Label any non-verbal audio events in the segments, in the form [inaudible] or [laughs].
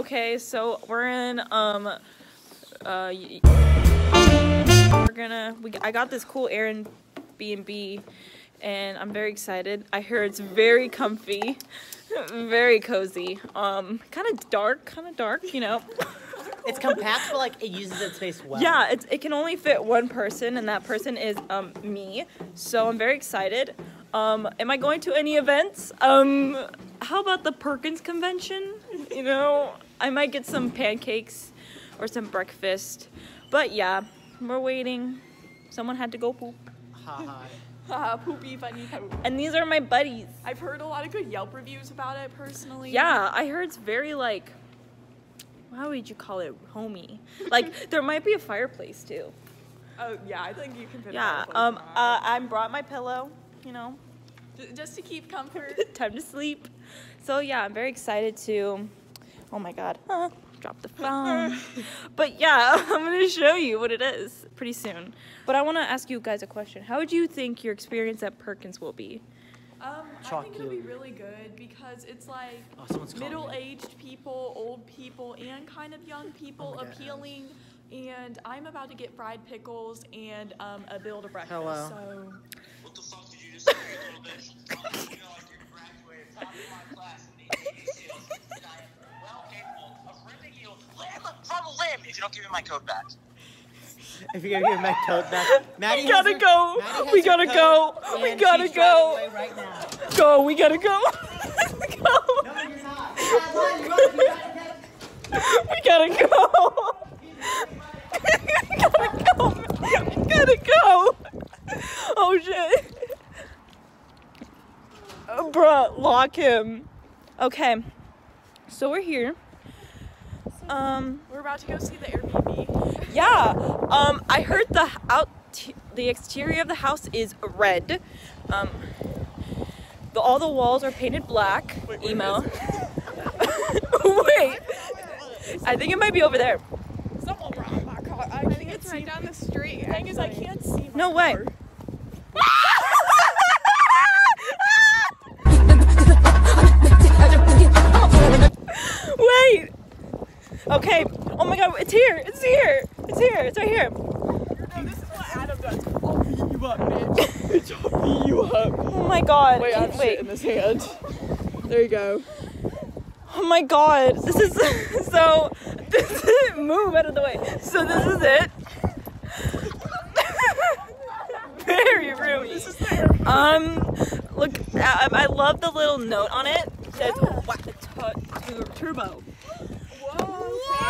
Okay, so we're in um uh we're gonna we I got this cool Airbnb and I'm very excited. I hear it's very comfy, [laughs] very cozy. Um kind of dark, kind of dark, you know. [laughs] It's compact, but like it uses its space well. Yeah, it's, it can only fit one person, and that person is um, me. So I'm very excited. Um, am I going to any events? Um, how about the Perkins convention? You know, I might get some pancakes or some breakfast. But yeah, we're waiting. Someone had to go poop. Ha ha. [laughs] Haha, poopy funny poop. And these are my buddies. I've heard a lot of good Yelp reviews about it personally. Yeah, I heard it's very like, how would you call it, homey? [laughs] Like there might be a fireplace too. Oh yeah, I think you can fit. a Yeah. Um. in that. Uh, I brought my pillow. You know, just to keep comfort. [laughs] time to sleep. So yeah, I'm very excited to. Oh my god. Huh, drop the phone. [laughs] but yeah, [laughs] I'm gonna show you what it is pretty soon. But I want to ask you guys a question. How would you think your experience at Perkins will be? Um, I think it'll be really good because it's like Oh, someone's calling me. middle-aged people, old people, and kind of young people Oh my God. appealing. And I'm about to get fried pickles and um, a build a breakfast. Hello. So [laughs] limb from limb if you don't give me my code back. If you're gonna give me my code back, [laughs] Maddie We gotta her- go. Maddie We gotta go. We gotta go. right now. Go. We gotta go. [laughs] go. No, you're not. You're not lying. You're. You gotta get- We gotta go. we gotta go. We gotta go. Oh shit. Uh, bruh, lock him. Okay. So we're here. Um, we're about to go see the Airbnb. yeah. Um, I heard the out the exterior of the house is red. Um, the, all the walls are painted black. Email. [laughs] Wait. I think it might be over there. Someone robbed my car. I, think it's right down the street. The thing is, I can't see. My No way. car. Okay. Oh my god, it's here. It's here. It's here. It's right here. No, this is what Adam does. I'll beat you up, bitch. [laughs] I'll beat you up. Oh my god. Wait, I have Wait. in this hand. There you go. Oh my god. This is [laughs] so this is move out of the way. So this is it. [laughs] Very roomy. This is Um look I, I love the little note on it. It says tu- tu- turbo.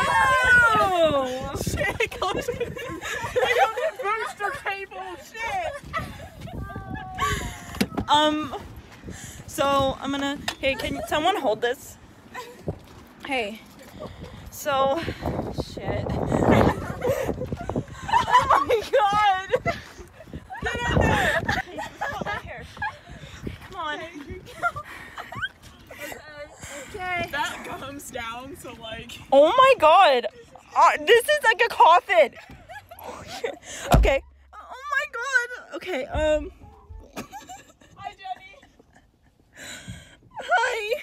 Whoa! Shit. I got the booster cable. Shit. Um, so I'm gonna. Hey, can someone hold this? Hey. So, shit. oh my god! Get in there! Right here. Come on. Okay. That comes down, so like. Oh my god! This is like a coffin. Oh, [laughs] shit. okay. Oh my god. Okay. Um. Hi, Jenny. Hi.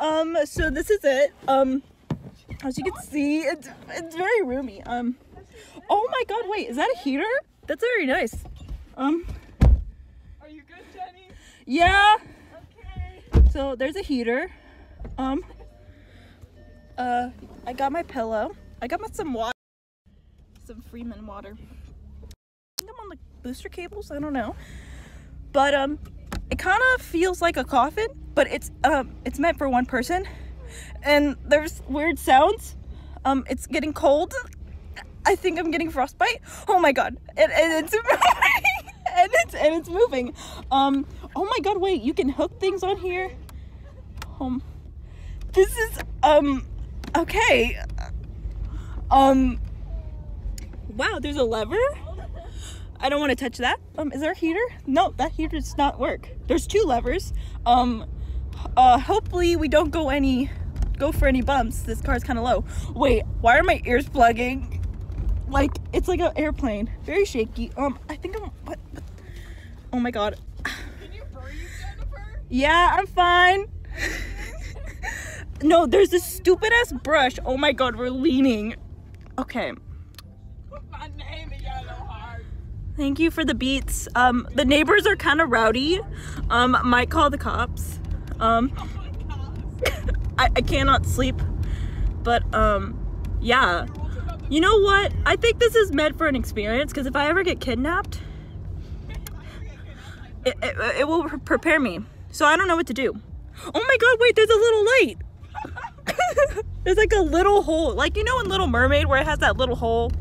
Um, so this is it. Um, as you can see, it's it's very roomy. Um, oh my god, wait, is that a heater? That's very nice. Um, Are you good, Jenny? yeah. Okay. So there's a heater. Um, uh, I got my pillow. I got my some water, some Freeman water. I think I'm on the booster cables. I don't know, but um, it kind of feels like a coffin, but it's um, it's meant for one person, and there's weird sounds. Um, it's getting cold. I think I'm getting frostbite. Oh my god, and, and it's [laughs] moving, and it's and it's moving. Um, oh my god, wait, you can hook things on here. Um, this is um, okay. Um, wow, there's a lever. I don't want to touch that. Um, is there a heater? No, that heater does not work. There's two levers. Um, uh, hopefully we don't go any, go for any bumps. This car's kind of low. Wait, why are my ears plugging? Like it's like an airplane, very shaky. Um, I think I'm. What? Oh my god. Can you breathe, Jennifer? Yeah, I'm fine. [laughs] no, there's this stupid ass brush. Oh my god, we're leaning. Okay. Put my name in yellow heart. Thank you for the beats. Um, the neighbors are kind of rowdy. Um, might call the cops. Um, [laughs] I, I cannot sleep. But um, yeah. You know what? I think this is meant for an experience because if I ever get kidnapped, it, it, it will prepare me. So I don't know what to do. Oh my god, wait, there's a little light. There's like a little hole. Like, you know in Little Mermaid where it has that little hole?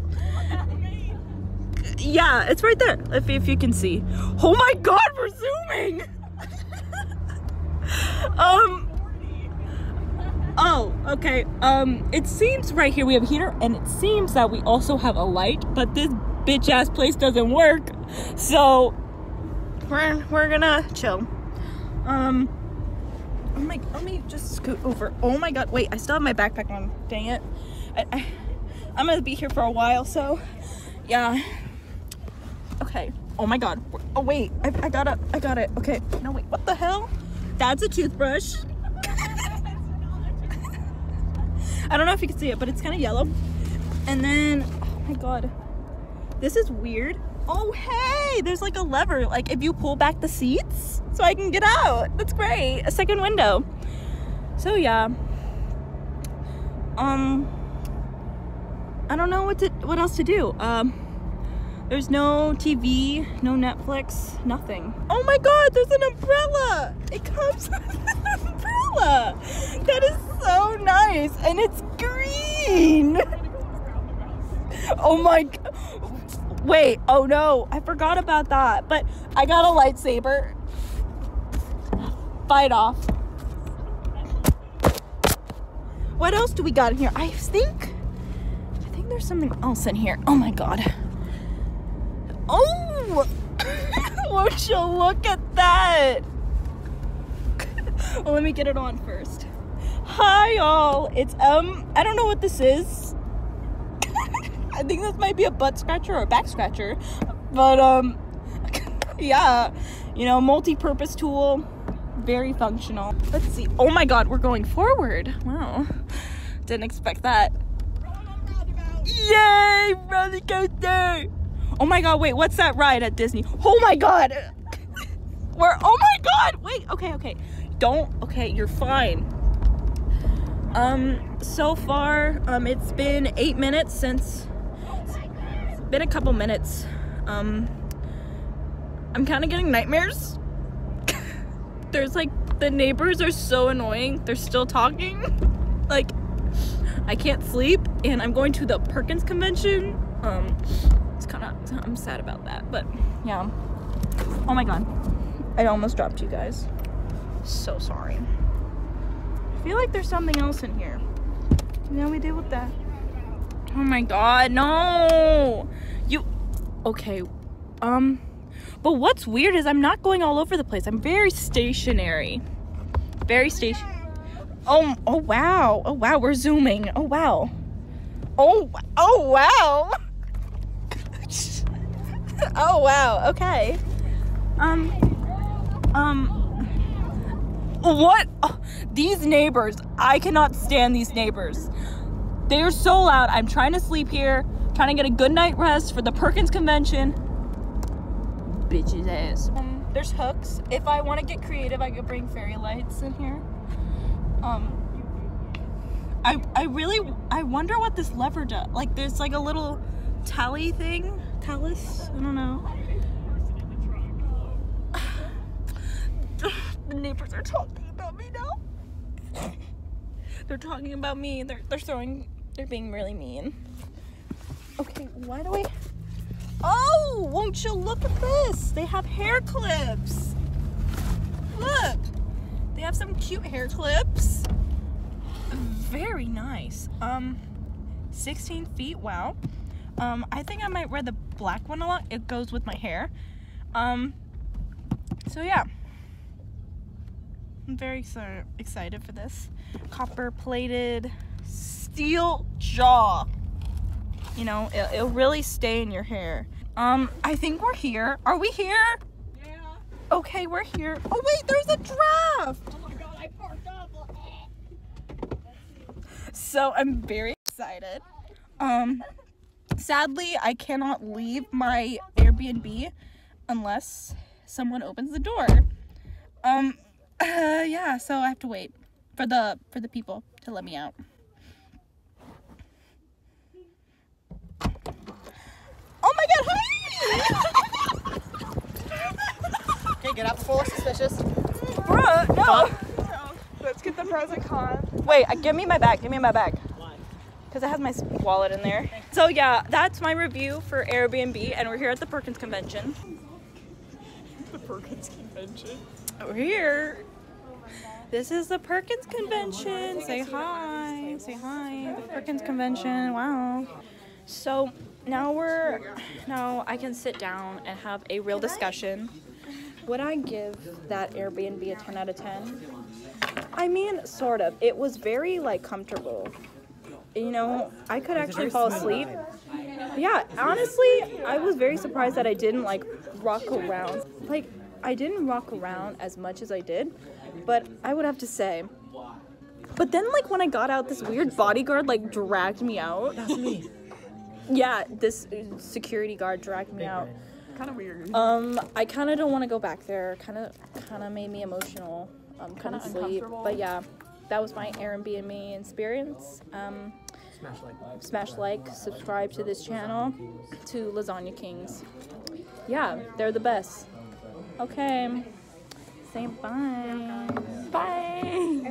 Yeah, it's right there. If, if you can see. Oh my god, we're zooming! [laughs] um. Oh, okay. Um, it seems right here we have a heater, and it seems that we also have a light, but this bitch ass place doesn't work. So we're we're gonna chill. Um. Oh my, let me just scoot over. Oh my god, wait, I still have my backpack on. Dang it. I, I, I'm gonna be here for a while, so yeah. Okay. Oh my god. Oh wait, I, I got it. I got it. Okay. No wait. What the hell? That's a toothbrush. [laughs] I don't know if you can see it, but it's kind of yellow. And then, oh my god, this is weird. Oh hey, there's like a lever. Like if you pull back the seats, so I can get out. That's great. A second window. So yeah. Um. I don't know what to what else to do. Um. There's no TV, no Netflix, nothing. Oh my god, there's an umbrella! It comes [laughs] with an umbrella! That is so nice! And it's green! [laughs] Oh my g- Wait, oh no, I forgot about that. But I got a lightsaber. Fight off. What else do we got in here? I think I think there's something else in here. Oh my god. Oh! [laughs] Won't you look at that? [laughs] well, let me get it on first. Hi, y'all. It's, um, I don't know what this is. I think this might be a butt scratcher or a back scratcher. But, um, [laughs] yeah, you know, multi purpose tool. Very functional. Let's see. Oh my god, we're going forward. Wow. Didn't expect that. Yay! Roller coaster! Oh my god, wait, what's that ride at Disney? Oh my god! [laughs] We're oh my god! Wait, okay, okay. Don't okay, you're fine. Um, so far, um, it's been eight minutes since been a couple minutes. Um I'm kinda getting nightmares. [laughs] There's like the neighbors are so annoying. They're still talking. [laughs] Like I can't sleep and I'm going to the Perkins convention. Um it's kind of I'm sad about that, but yeah. Oh my god. I almost dropped you guys. So sorry. I feel like there's something else in here. Yeah, we deal with that. Oh my god, no. You Okay. Um but what's weird is I'm not going all over the place. I'm very stationary. Very station. Oh, oh wow. Oh wow, we're zooming. Oh wow. Oh, oh wow. [laughs] oh wow. Okay. Um um what? Oh, these neighbors. I cannot stand these neighbors. They're so loud. I'm trying to sleep here, trying to get a good night rest for the Perkins convention. Bitches ass. Um, there's hooks. If I want to get creative, I could bring fairy lights in here. Um, I I really I wonder what this lever does. Like there's like a little tally thing, talus. I don't know. the [sighs] neighbors are talking about me now. [laughs] they're talking about me. They're they're throwing. They're being really mean. Okay, why do I? Oh, won't you look at this? They have hair clips. Look, they have some cute hair clips. Very nice. Um, 16 feet. Wow. Um, I think I might wear the black one a lot. It goes with my hair. Um, so yeah. I'm very exci- excited for this. Copper plated steel jaw. You know, it, it'll really stay in your hair. Um, I think we're here. Are we here? Yeah. Okay, we're here. Oh wait, there's a draft. Oh my god, I parked up. so I'm very excited. Um, sadly, I cannot leave my Airbnb unless someone opens the door. Um, uh, [sighs] yeah, so I have to wait for the for the people to let me out. Oh my god, hi! Out before suspicious. Bruh, no. Let's get the pros and cons. Wait, uh, give me my bag. Give me my bag. Because it has my wallet in there. So yeah, that's my review for Airbnb, and we're here at the Perkins Convention. The Perkins Convention. We're here. This is the Perkins Convention. Say hi. Say hi. The Perkins Convention. Wow. So now we're now I can sit down and have a real discussion. Would I give that Airbnb a 10 out of 10? I mean, sort of. It was very like comfortable. You know, I could actually fall asleep. Yeah, honestly, I was very surprised that I didn't like rock around. Like, I didn't rock around as much as I did, but I would have to say. But then, like, when I got out, this weird bodyguard like dragged me out. That's me. [laughs] Yeah, this uh, security guard dragged me out. Kind of weird. Um, I kind of don't want to go back there. Kind of, kind of made me emotional. Um, couldn't sleep. But yeah, that was my Airbnb experience. Um, Smash like. smash like, subscribe to this channel, to Lasagna Kings. Yeah, they're the best. Okay, say bye. Bye.